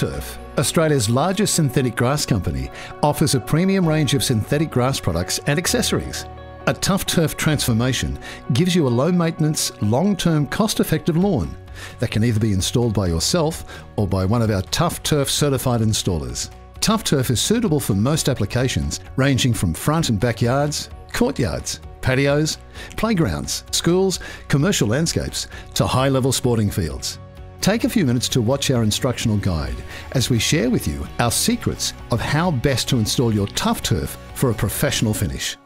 Turf, Australia's largest synthetic grass company, offers a premium range of synthetic grass products and accessories. A Tuff Turf transformation gives you a low maintenance, long term, cost effective lawn that can either be installed by yourself or by one of our Tuff Turf certified installers. Tuff Turf is suitable for most applications, ranging from front and backyards, courtyards, patios, playgrounds, schools, commercial landscapes, to high level sporting fields. Take a few minutes to watch our instructional guide as we share with you our secrets of how best to install your Tuff Turf for a professional finish.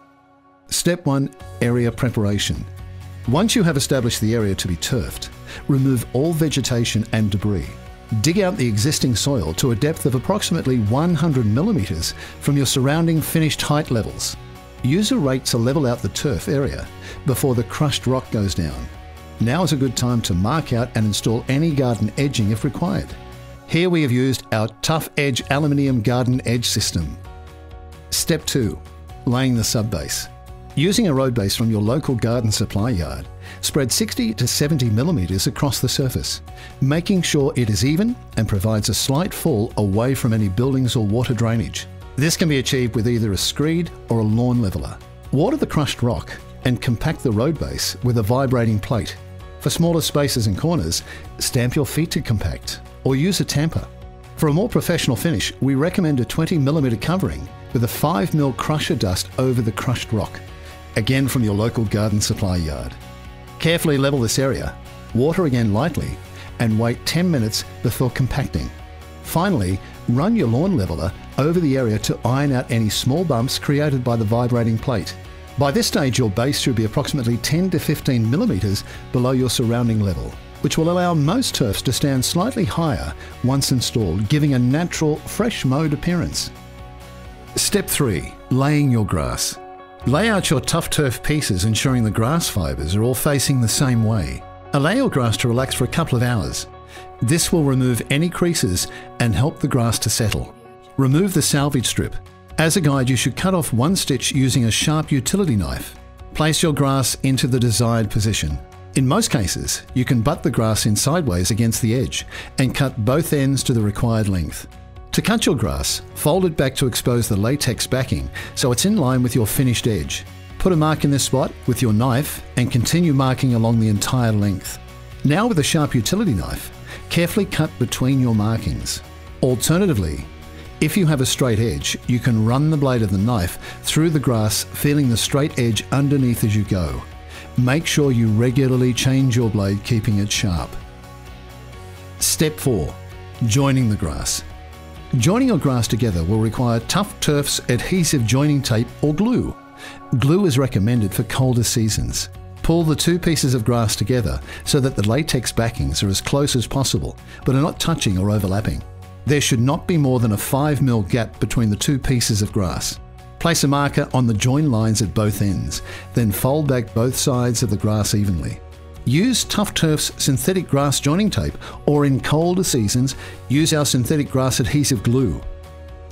Step 1 Area Preparation. Once you have established the area to be turfed, remove all vegetation and debris. Dig out the existing soil to a depth of approximately 100 millimetres from your surrounding finished height levels. Use a rake to level out the turf area before the crushed rock goes down. Now is a good time to mark out and install any garden edging if required. Here we have used our Tuff Edge aluminium garden edge system. Step 2. Laying the subbase. Using a road base from your local garden supply yard, spread 60 to 70 millimetres across the surface, making sure it is even and provides a slight fall away from any buildings or water drainage. This can be achieved with either a screed or a lawn leveller. Water the crushed rock and compact the road base with a vibrating plate. For smaller spaces and corners, stamp your feet to compact or use a tamper. For a more professional finish, we recommend a 20mm covering with a 5mm crusher dust over the crushed rock, again from your local garden supply yard. Carefully level this area, water again lightly, and wait 10 minutes before compacting. Finally, run your lawn leveller over the area to iron out any small bumps created by the vibrating plate. By this stage, your base should be approximately 10 to 15 millimetres below your surrounding level, which will allow most turfs to stand slightly higher once installed, giving a natural, fresh mowed appearance. Step 3 Laying your grass. Lay out your Tuff Turf pieces, ensuring the grass fibres are all facing the same way. Allow your grass to relax for a couple of hours. This will remove any creases and help the grass to settle. Remove the selvage strip as a guide, you should cut off one stitch using a sharp utility knife. Place your grass into the desired position. In most cases, you can butt the grass in sideways against the edge and cut both ends to the required length. To cut your grass, fold it back to expose the latex backing so it's in line with your finished edge. Put a mark in this spot with your knife and continue marking along the entire length. Now with a sharp utility knife, carefully cut between your markings. Alternatively, if you have a straight edge, you can run the blade of the knife through the grass, feeling the straight edge underneath as you go. Make sure you regularly change your blade, keeping it sharp. Step 4 Joining the grass. Joining your grass together will require Tuff Turf's adhesive joining tape or glue. Glue is recommended for colder seasons. Pull the two pieces of grass together so that the latex backings are as close as possible, but are not touching or overlapping. There should not be more than a 5 mil gap between the two pieces of grass. Place a marker on the join lines at both ends, then fold back both sides of the grass evenly. Use Tuff Turf's synthetic grass joining tape, or in colder seasons, use our synthetic grass adhesive glue.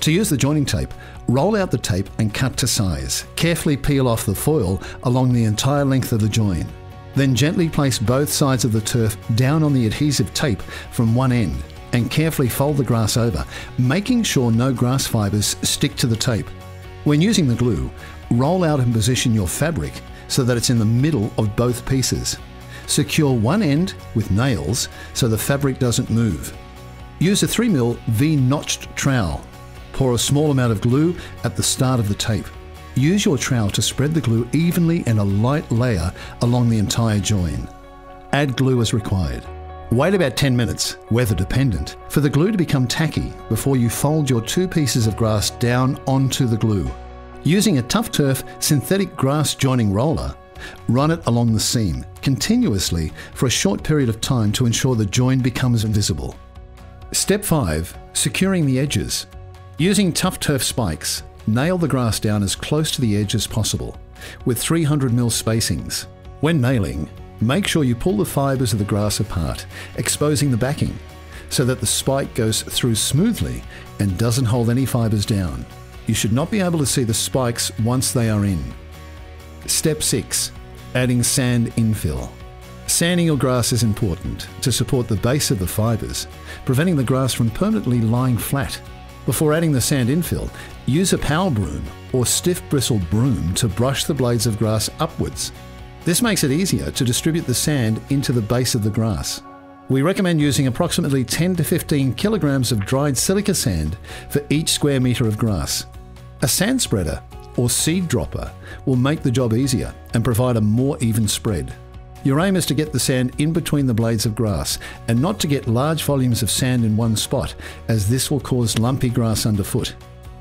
To use the joining tape, roll out the tape and cut to size. Carefully peel off the foil along the entire length of the join. Then gently place both sides of the turf down on the adhesive tape from one end and carefully fold the grass over, making sure no grass fibres stick to the tape. When using the glue, roll out and position your fabric so that it's in the middle of both pieces. Secure one end with nails so the fabric doesn't move. Use a 3mm V-notched trowel. Pour a small amount of glue at the start of the tape. Use your trowel to spread the glue evenly in a light layer along the entire join. Add glue as required. Wait about 10 minutes, weather dependent, for the glue to become tacky before you fold your two pieces of grass down onto the glue. Using a Tuff Turf synthetic grass joining roller, run it along the seam continuously for a short period of time to ensure the join becomes invisible. Step 5 Securing the edges. Using Tuff Turf spikes, nail the grass down as close to the edge as possible with 300mm spacings. When nailing, Make sure you pull the fibres of the grass apart, exposing the backing, so that the spike goes through smoothly and doesn't hold any fibres down. You should not be able to see the spikes once they are in. Step 6 Adding sand infill. Sanding your grass is important to support the base of the fibres, preventing the grass from permanently lying flat. Before adding the sand infill, use a power broom or stiff bristled broom to brush the blades of grass upwards. This makes it easier to distribute the sand into the base of the grass. We recommend using approximately 10 to 15 kilograms of dried silica sand for each square metre of grass. A sand spreader or seed dropper will make the job easier and provide a more even spread. Your aim is to get the sand in between the blades of grass and not to get large volumes of sand in one spot, as this will cause lumpy grass underfoot.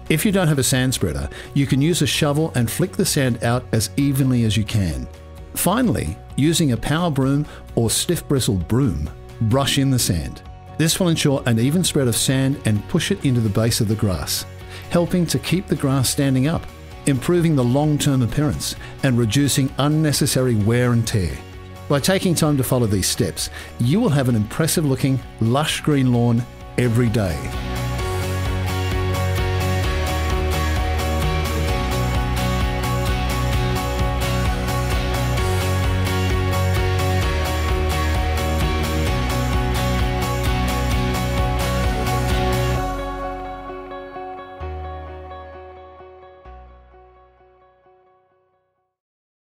If you don't have a sand spreader, you can use a shovel and flick the sand out as evenly as you can. Finally, using a power broom or stiff bristled broom, brush in the sand. This will ensure an even spread of sand and push it into the base of the grass, helping to keep the grass standing up, improving the long term appearance, and reducing unnecessary wear and tear. By taking time to follow these steps, you will have an impressive looking, lush green lawn every day.